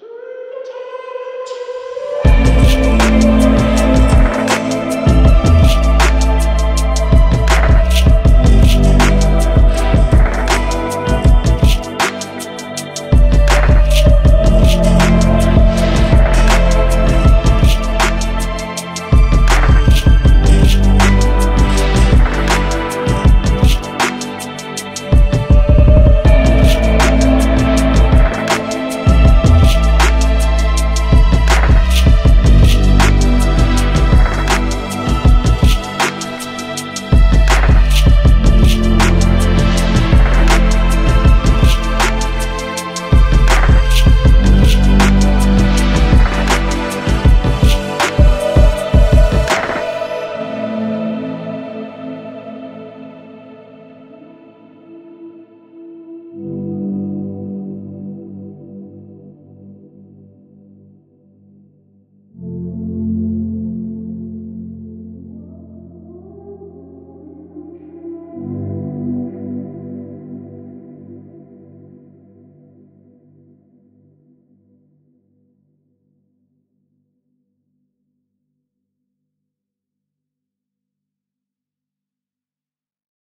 Phew.